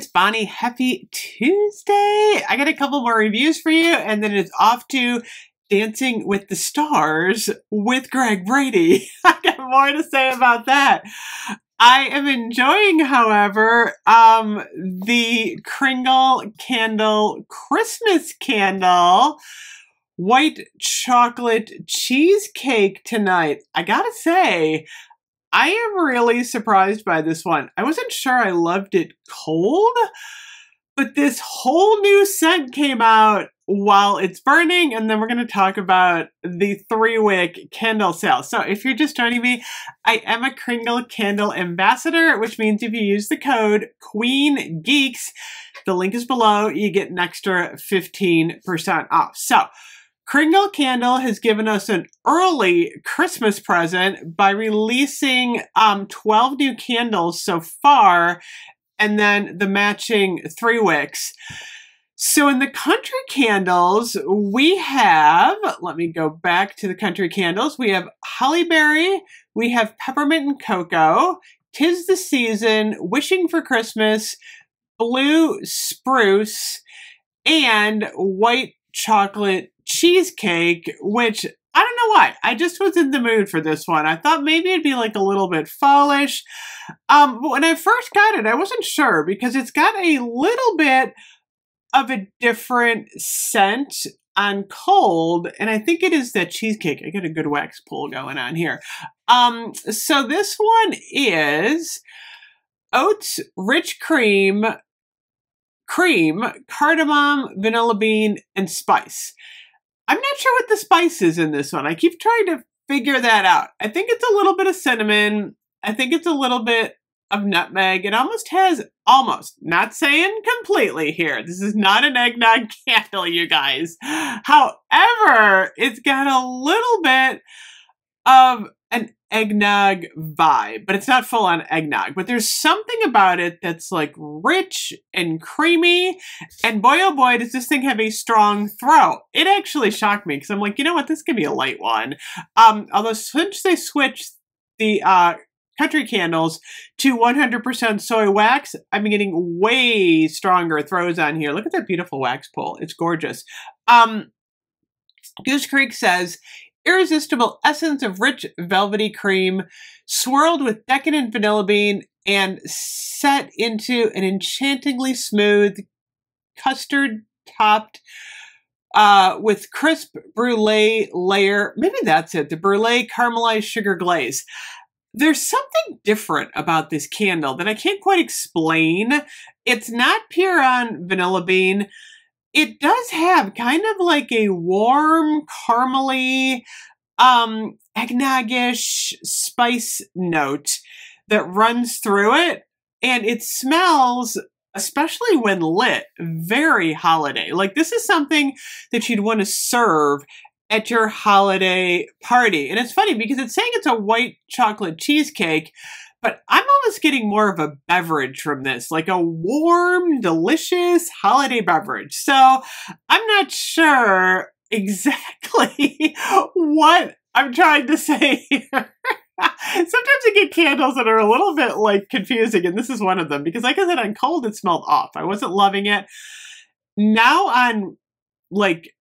it's Bonnie. Happy Tuesday. I got a couple more reviews for you, and then it's off to Dancing with the Stars with Greg Brady. I got more to say about that. I am enjoying, however, um, the Kringle Candle Christmas candle white chocolate cheesecake tonight. I gotta say, I am really surprised by this one. I wasn't sure I loved it cold, but this whole new scent came out while it's burning, and then we're going to talk about the three wick candle sale. So, if you're just joining me, I am a Kringle Candle ambassador, which means if you use the code Queen Geeks, the link is below, you get an extra 15% off. So, Kringle Candle has given us an early Christmas present by releasing um, 12 new candles so far, and then the matching three wicks. So in the country candles, we have, let me go back to the country candles. We have hollyberry, we have peppermint and cocoa, tis the season, wishing for Christmas, blue spruce, and white chocolate cheesecake, which I don't know why. I just was in the mood for this one. I thought maybe it'd be like a little bit fallish. Um, when I first got it, I wasn't sure because it's got a little bit of a different scent on cold, and I think it is that cheesecake. I get a good wax pull going on here. Um, so this one is oats, rich cream, cream, cardamom, vanilla bean, and spice. I'm not sure what the spice is in this one. I keep trying to figure that out. I think it's a little bit of cinnamon. I think it's a little bit of nutmeg. It almost has, almost, not saying completely here. This is not an eggnog candle, you guys. However, it's got a little bit of an eggnog vibe, but it's not full on eggnog. But there's something about it that's like rich and creamy. And boy, oh boy, does this thing have a strong throw. It actually shocked me because I'm like, you know what, this could be a light one. Um, although since they switched the uh, country candles to 100% soy wax, I'm getting way stronger throws on here. Look at that beautiful wax pull. It's gorgeous. Um, Goose Creek says, irresistible essence of rich velvety cream, swirled with decadent vanilla bean, and set into an enchantingly smooth custard topped uh, with crisp brulee layer. Maybe that's it, the brulee caramelized sugar glaze. There's something different about this candle that I can't quite explain. It's not pure on vanilla bean it does have kind of like a warm, caramely, um, eggnoggish spice note that runs through it. And it smells, especially when lit, very holiday. Like this is something that you'd want to serve at your holiday party. And it's funny because it's saying it's a white chocolate cheesecake, but I'm almost getting more of a beverage from this, like a warm, delicious holiday beverage. So I'm not sure exactly what I'm trying to say here. Sometimes I get candles that are a little bit like confusing, and this is one of them because, like I said, on cold it smelled off. I wasn't loving it. Now on like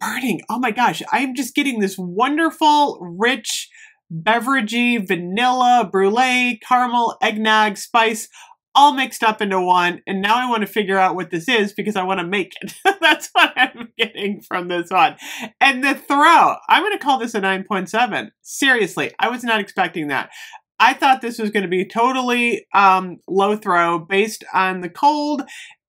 burning, oh my gosh, I'm just getting this wonderful, rich, beveragey, vanilla, brulee, caramel, eggnog, spice, all mixed up into one. And now I want to figure out what this is because I want to make it. That's what I'm getting from this one. And the throw, I'm going to call this a 9.7. Seriously, I was not expecting that. I thought this was going to be totally um, low throw based on the cold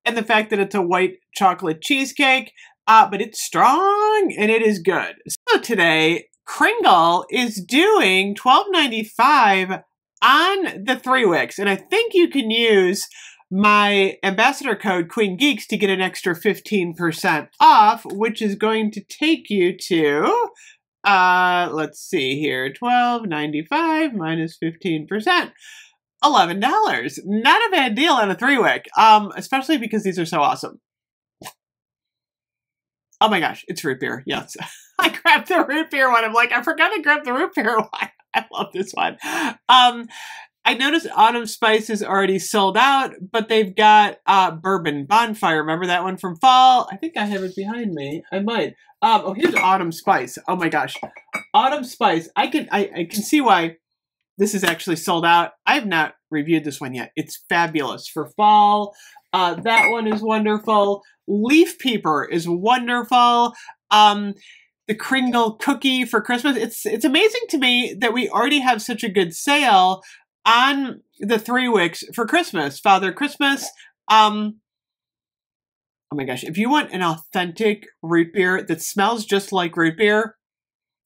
and the fact that it's a white chocolate cheesecake. Uh, but it's strong and it is good. So today, Kringle is doing $12.95 on the three wicks. And I think you can use my ambassador code Queen Geeks to get an extra 15% off, which is going to take you to uh let's see here 12.95 minus 15% $11 not a bad deal on a three wick um especially because these are so awesome oh my gosh it's root beer yes I grabbed the root beer one. I'm like, I forgot to grab the root beer one. I love this one. Um, I noticed Autumn Spice is already sold out, but they've got uh, Bourbon Bonfire. Remember that one from fall? I think I have it behind me. I might. Um, oh, here's Autumn Spice. Oh my gosh, Autumn Spice. I can I, I can see why this is actually sold out. I have not reviewed this one yet. It's fabulous for fall. Uh, that one is wonderful. Leaf Peeper is wonderful. Um, the Kringle cookie for Christmas. It's it's amazing to me that we already have such a good sale on the three wicks for Christmas, Father Christmas. Um, oh my gosh, if you want an authentic root beer that smells just like root beer,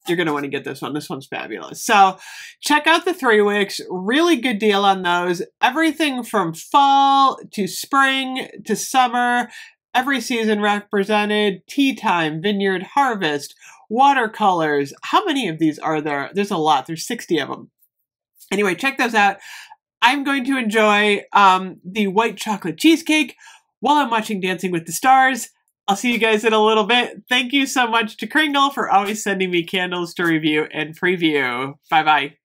you're going to want to get this one. This one's fabulous. So check out the three wicks. Really good deal on those. Everything from fall to spring to summer. Every season represented. Tea time, vineyard harvest, watercolors. How many of these are there? There's a lot. There's 60 of them. Anyway, check those out. I'm going to enjoy um, the white chocolate cheesecake while I'm watching Dancing with the Stars. I'll see you guys in a little bit. Thank you so much to Kringle for always sending me candles to review and preview. Bye bye.